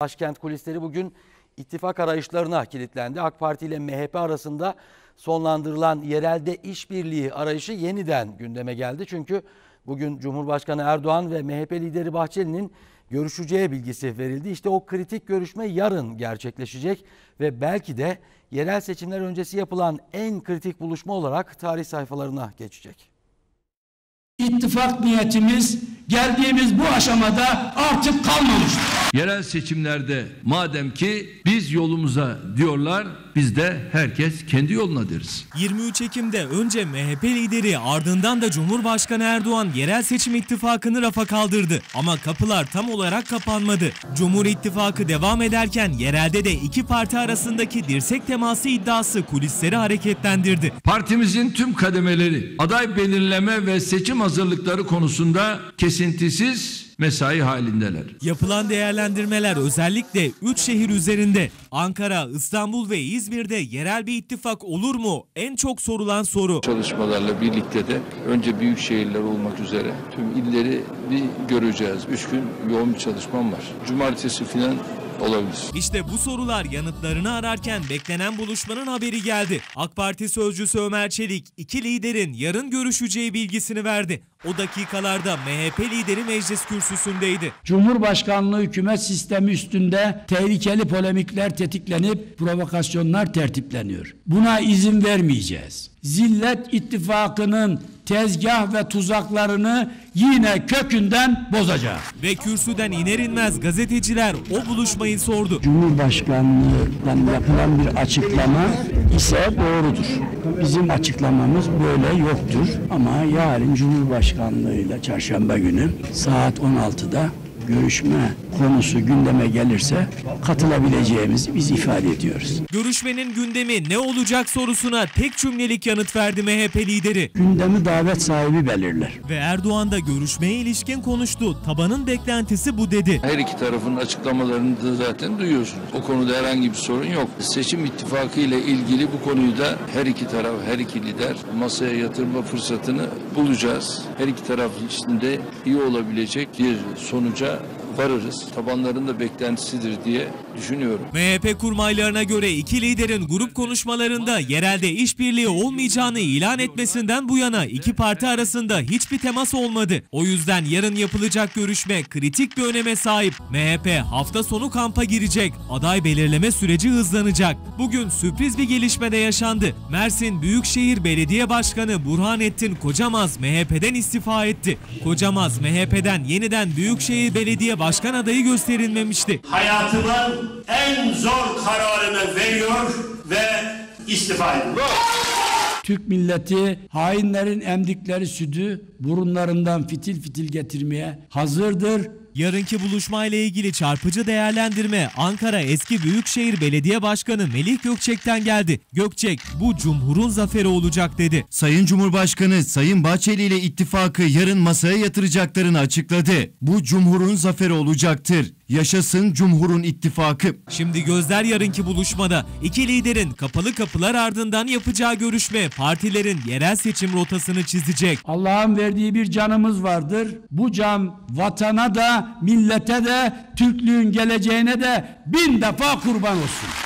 Başkent kulisleri bugün ittifak arayışlarına kilitlendi. AK Parti ile MHP arasında sonlandırılan yerelde işbirliği arayışı yeniden gündeme geldi. Çünkü bugün Cumhurbaşkanı Erdoğan ve MHP lideri Bahçeli'nin görüşeceği bilgisi verildi. İşte o kritik görüşme yarın gerçekleşecek ve belki de yerel seçimler öncesi yapılan en kritik buluşma olarak tarih sayfalarına geçecek. İttifak niyetimiz geldiğimiz bu aşamada artık kalmamıştır. Yerel seçimlerde madem ki biz yolumuza diyorlar biz de herkes kendi yoluna deriz. 23 Ekim'de önce MHP lideri ardından da Cumhurbaşkanı Erdoğan yerel seçim ittifakını rafa kaldırdı. Ama kapılar tam olarak kapanmadı. Cumhur İttifakı devam ederken yerelde de iki parti arasındaki dirsek teması iddiası kulisleri hareketlendirdi. Partimizin tüm kademeleri aday belirleme ve seçim hazırlıkları konusunda kesintisiz mesai halindeler. Yapılan değerlendirmeler özellikle 3 şehir üzerinde Ankara, İstanbul ve İzmir'de yerel bir ittifak olur mu? En çok sorulan soru. Çalışmalarla birlikte de önce büyük şehirler olmak üzere tüm illeri bir göreceğiz. Üç gün yoğun bir çalışmam var. Cumartesi filan olabilir. İşte bu sorular yanıtlarını ararken beklenen buluşmanın haberi geldi. AK Parti sözcüsü Ömer Çelik iki liderin yarın görüşeceği bilgisini verdi. O dakikalarda MHP lideri meclis kürsüsündeydi. Cumhurbaşkanlığı hükümet sistemi üstünde tehlikeli polemikler tetiklenip provokasyonlar tertipleniyor. Buna izin vermeyeceğiz. Zillet ittifakının tezgah ve tuzaklarını yine kökünden bozacağız. Ve kürsüden iner inmez gazeteciler o buluşmayı sordu. Cumhurbaşkanlığından yapılan bir açıklama ise doğrudur. Bizim açıklamamız böyle yoktur. Ama yarın Cumhurbaşkanlığıyla çarşamba günü saat 16'da görüşme konusu gündeme gelirse katılabileceğimizi biz ifade ediyoruz. Görüşmenin gündemi ne olacak sorusuna tek cümlelik yanıt verdi MHP lideri. Gündemi davet sahibi belirler. Ve Erdoğan da görüşmeye ilişkin konuştu. Tabanın beklentisi bu dedi. Her iki tarafın açıklamalarını da zaten duyuyorsunuz. O konuda herhangi bir sorun yok. Seçim ittifakı ile ilgili bu konuyu da her iki taraf, her iki lider masaya yatırma fırsatını bulacağız. Her iki taraf içinde iyi olabilecek bir sonuca varırız. Tabanların da beklentisidir diye düşünüyorum. MHP kurmaylarına göre iki liderin grup konuşmalarında yerelde işbirliği olmayacağını ilan etmesinden bu yana iki parti arasında hiçbir temas olmadı. O yüzden yarın yapılacak görüşme kritik bir öneme sahip. MHP hafta sonu kampa girecek. Aday belirleme süreci hızlanacak. Bugün sürpriz bir gelişme de yaşandı. Mersin Büyükşehir Belediye Başkanı Burhanettin Kocamaz MHP'den istifa etti. Kocamaz MHP'den yeniden Büyükşehir Belediye Başkan adayı gösterilmemişti. hayatımın en zor kararını veriyor ve istifa ediyorum. Türk milleti hainlerin emdikleri sütü burunlarından fitil fitil getirmeye hazırdır. Yarınki buluşmayla ilgili çarpıcı değerlendirme Ankara eski Büyükşehir Belediye Başkanı Melih Gökçek'ten geldi. Gökçek bu Cumhur'un zaferi olacak dedi. Sayın Cumhurbaşkanı Sayın Bahçeli ile ittifakı yarın masaya yatıracaklarını açıkladı. Bu Cumhur'un zaferi olacaktır. Yaşasın Cumhur'un ittifakı. Şimdi gözler yarınki buluşmada iki liderin kapalı kapılar ardından yapacağı görüşme partilerin yerel seçim rotasını çizecek. Allah'ın verdiği bir canımız vardır. Bu can vatana da millete de Türklüğün geleceğine de bin defa kurban olsun.